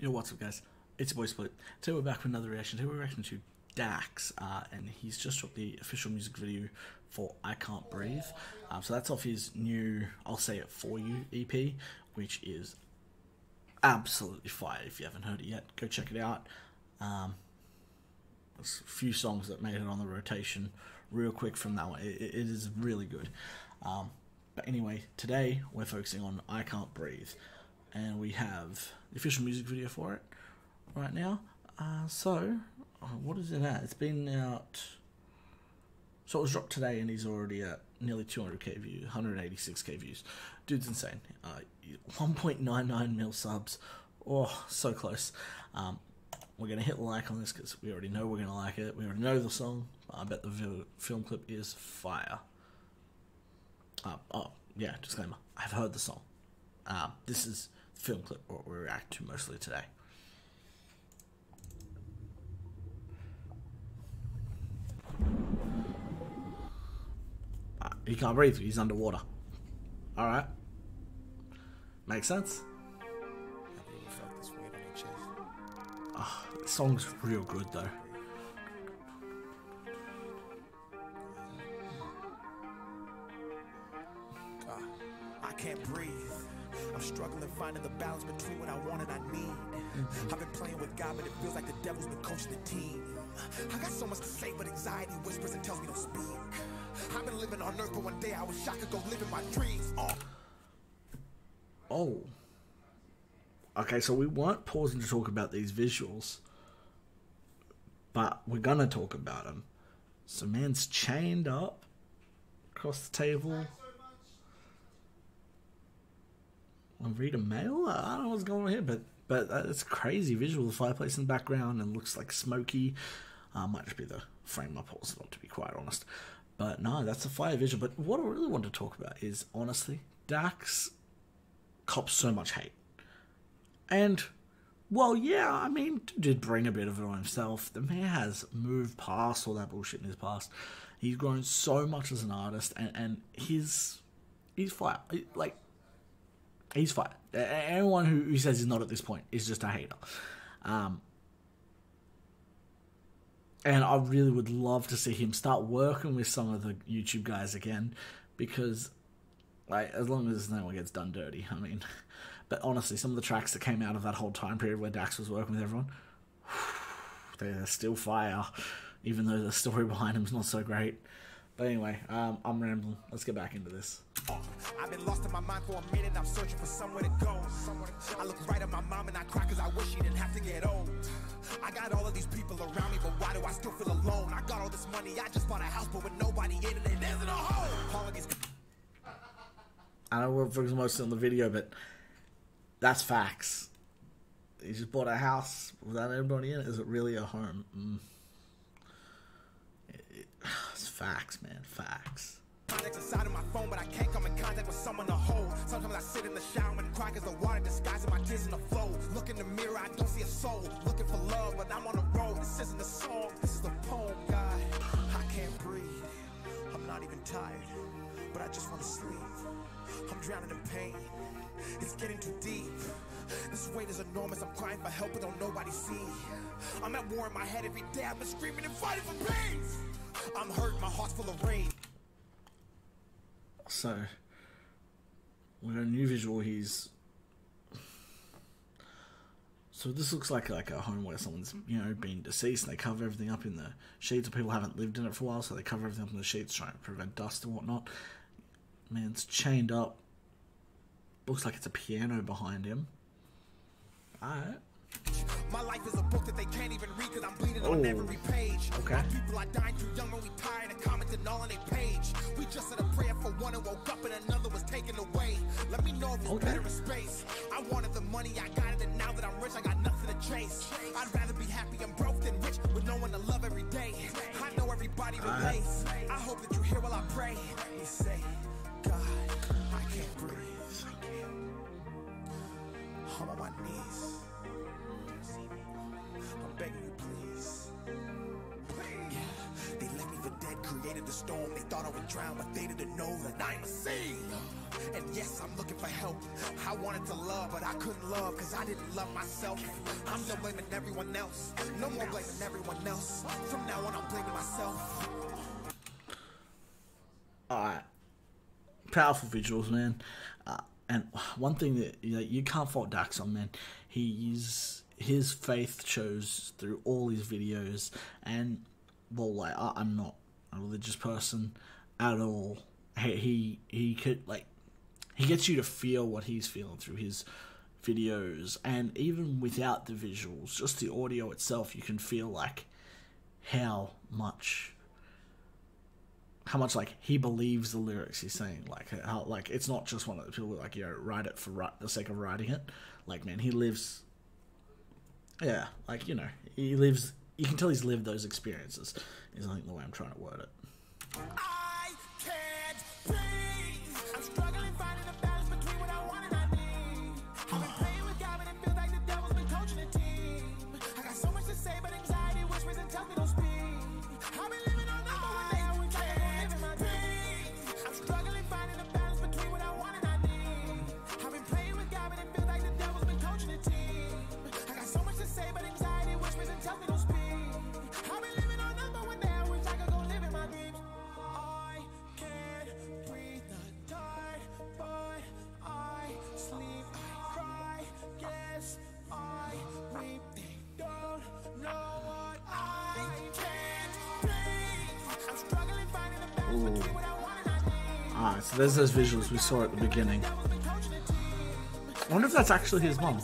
Yo, what's up, guys? It's your boy Split. Today we're back with another reaction. Today we're reacting to Dax, uh, and he's just dropped the official music video for I Can't Breathe. Um, so that's off his new I'll Say It For You EP, which is absolutely fire. If you haven't heard it yet, go check it out. Um, there's a few songs that made it on the rotation real quick from that one. it, it is really good. Um, but anyway, today we're focusing on I Can't Breathe and we have the official music video for it right now. Uh, so, uh, what is it at? It's been out. So it was dropped today, and he's already at nearly 200k views, 186k views. Dude's insane. Uh, 1.99 mil subs. Oh, so close. Um, we're gonna hit like on this because we already know we're gonna like it. We already know the song. I bet the film clip is fire. Uh, oh yeah, disclaimer. I've heard the song. Uh, this is film clip what we react to mostly today. Uh, he can't breathe, he's underwater. Alright. Makes sense. Oh, the song's real good though. I can't breathe. I'm struggling finding the balance between what I want and I need. Mm-hmm. I've been playing with God, but it feels like the devil's been coaching the team. I got so much to say, but anxiety whispers and tells me don't speak. I've been living on earth, but one day I wish I could go live in my dreams. Oh. Oh. Okay, so we weren't pausing to talk about these visuals, but we're gonna talk about them. So, man's chained up across the table. I'm reading mail. I don't know what's going on here, but but it's crazy visual. The fireplace in the background and looks like smoky. Uh, might just be the frame up on, to be quite honest. But no, that's a fire visual. But what I really want to talk about is honestly, Dax cops so much hate, and well, yeah, I mean, did bring a bit of it on himself. The man has moved past all that bullshit in his past. He's grown so much as an artist, and and his he's fire. Like he's fine. Anyone who, who says he's not at this point is just a hater. Um, and I really would love to see him start working with some of the YouTube guys again, because like as long as no one gets done dirty, I mean. But honestly, some of the tracks that came out of that whole time period where Dax was working with everyone, they're still fire, even though the story behind him is not so great. But anyway, um, I'm rambling. Let's get back into this. I've been lost in my mind for a minute. I'm searching for somewhere to go. I look right at my mom and I cry because I wish she didn't have to get old. I got all of these people around me, but why do I still feel alone? I got all this money. I just bought a house, but with nobody in it, it isn't a home. I know we're focusing mostly on the video, but that's facts. He just bought a house without anybody in it. Is it really a home? Mm. Facts, man. Facts. inside of my phone, but I can't come in contact with someone to hold. Sometimes I sit in the shower and cry cause the water disguising my tears in the flow. Look in the mirror, I don't see a soul. Looking for love, but I'm on the road. This isn't a song, this is a poem, God. I can't breathe. I'm not even tired, but I just want to sleep. I'm drowning in pain. It's getting too deep. This weight is enormous. I'm crying for help, but don't nobody see. I'm at war in my head every day. I've been screaming and fighting for. I'm hurt, my heart's full of rain. So, got a new visual. He's so this looks like like a home where someone's you know been deceased. And they cover everything up in the sheets. People haven't lived in it for a while, so they cover everything up in the sheets, trying to prevent dust and whatnot. Man's chained up. Looks like it's a piano behind him. Alright. My life is a book that they can't even read because I'm bleeding oh. on every page. Okay. My people are dying too young we tired of commenting all on their page. We just said a prayer for one and woke up and another was taken away. Let me know if it's okay. better in space. I wanted the money, I got it, and now that I'm rich, I got nothing to chase. I'd rather be happy and broke than rich with no one to love every day. I know everybody relates. I hope that you hear while I pray. Say, God, I can't breathe. I'm on my knees. Created the storm. They thought I would drown, but they didn't know that I'm a sea. And yes, I'm looking for help. I wanted to love, but I couldn't love because I didn't love myself. I'm still blaming everyone else. No more blaming everyone else. From now on, I'm blaming myself. Alright. Powerful visuals, man. Uh, and one thing that you, know, you can't fault Dax on, man. He's his faith shows through all his videos, and well, like I, I'm not a religious person at all. He, he he could like he gets you to feel what he's feeling through his videos, and even without the visuals, just the audio itself, you can feel like how much how much like he believes the lyrics he's saying. Like how like it's not just one of the people like you know write it for ri- the sake of writing it. Like man he lives yeah like you know he lives you can tell he's lived those experiences is i think the way i'm trying to word it I can't breathe. I'm struggling finding a balance between what I want and I need. I've been playing with God, but it feels like the devil's been coaching the team. So much to say, but anxiety whispers and tells me don't speak. I've been living on number one day. I wish I could live in my dreams. I'm struggling finding a balance between what I want and I need. I've been playing with God, but it feels like the devil's been coaching the team. I got so much to say, but anxiety whispers and tells me don't speak. I've been living on number one day. Wish I could go live in my dreams. I can't breathe, not tired, but I sleep, I cry, yes, I weep. They don't know what I can't breathe. I'm struggling finding a balance between what I want and I need. alright so there's those visuals we saw at the beginning Devil's been coaching the team. i wonder if that's actually his mom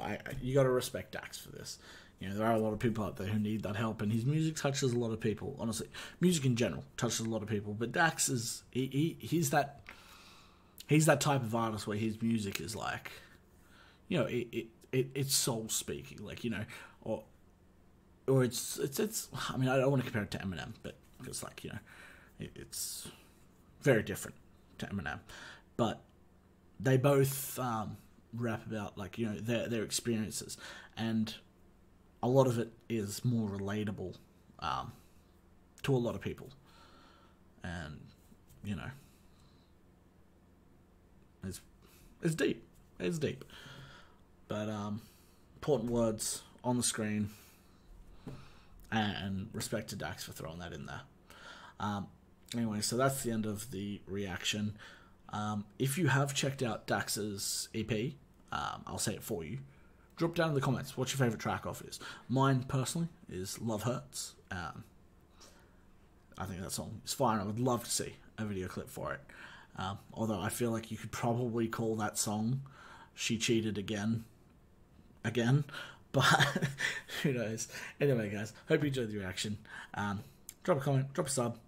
I, I- you got to respect Dax for this. You know, there are a lot of people out there who need that help, and his music touches a lot of people. Honestly, music in general touches a lot of people. But Dax is he, he he's that he's that type of artist where his music is like, you know, it, it, it it's soul speaking, like you know, or or it's it's it's. I mean, I don't want to compare it to Eminem, but because like you know, it, it's very different to Eminem, but they both um, rap about like you know their their experiences, and a lot of it is more relatable um, to a lot of people, and you know, it's it's deep, it's deep, but um, important words on the screen, and respect to Dax for throwing that in there. Um, anyway, so that's the end of the reaction. Um, if you have checked out Dax's EP, um, I'll say it for you. Drop down in the comments what your favorite track off is. Mine personally is Love Hurts. Um, I think that song is fine. I would love to see a video clip for it. Um, although I feel like you could probably call that song "She Cheated Again." Again, but who knows? Anyway, guys, hope you enjoyed the reaction. Um, drop a comment, drop a sub,